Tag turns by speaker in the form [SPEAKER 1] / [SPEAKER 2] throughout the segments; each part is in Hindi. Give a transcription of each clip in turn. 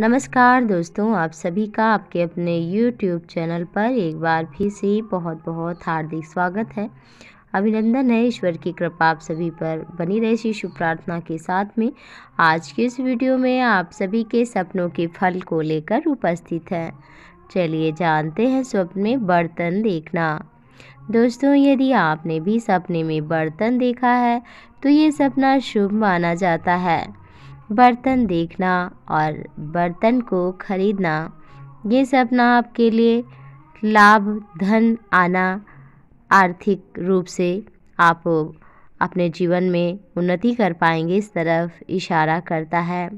[SPEAKER 1] नमस्कार दोस्तों, आप सभी का आपके अपने YouTube चैनल पर एक बार फिर से बहुत बहुत हार्दिक स्वागत है। अभिनंदन है, ईश्वर की कृपा आप सभी पर बनी रहे इसी शुभ प्रार्थना के साथ में। आज के इस वीडियो में आप सभी के सपनों के फल को लेकर उपस्थित है। चलिए जानते हैं स्वप्न में बर्तन देखना। दोस्तों, यदि आपने भी सपने में बर्तन देखा है तो ये सपना शुभ माना जाता है। बर्तन देखना और बर्तन को खरीदना, ये सपना आपके लिए लाभ, धन आना आर्थिक रूप से आप अपने जीवन में उन्नति कर पाएँगे, इस तरफ़ इशारा करता है।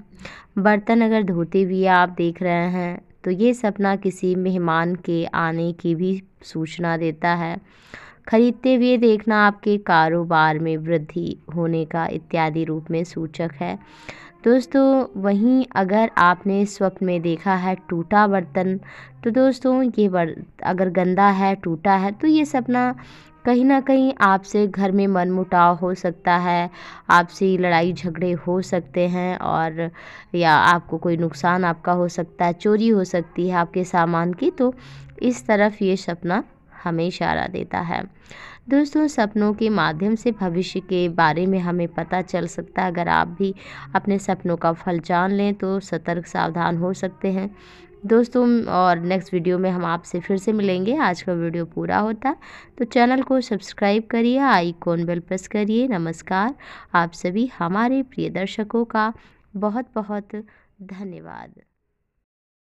[SPEAKER 1] बर्तन अगर धोते हुए आप देख रहे हैं तो ये सपना किसी मेहमान के आने की भी सूचना देता है। खरीदते हुए देखना आपके कारोबार में वृद्धि होने का इत्यादि रूप में सूचक है। दोस्तों, वहीं अगर आपने स्वप्न में देखा है टूटा बर्तन तो दोस्तों, ये बर अगर गंदा है, टूटा है तो ये सपना कहीं ना कहीं आपसे घर में मनमुटाव हो सकता है, आपसे लड़ाई झगड़े हो सकते हैं और, या आपको कोई नुकसान आपका हो सकता है, चोरी हो सकती है आपके सामान की तो इस तरफ़ ये सपना हमें इशारा देता है। दोस्तों, सपनों के माध्यम से भविष्य के बारे में हमें पता चल सकता है। अगर आप भी अपने सपनों का फल जान लें तो सतर्क सावधान हो सकते हैं। दोस्तों, और नेक्स्ट वीडियो में हम आपसे फिर से मिलेंगे। आज का वीडियो पूरा होता। तो चैनल को सब्सक्राइब करिए, आइकॉन बेल प्रेस करिए। नमस्कार। आप सभी हमारे प्रिय दर्शकों का बहुत बहुत धन्यवाद।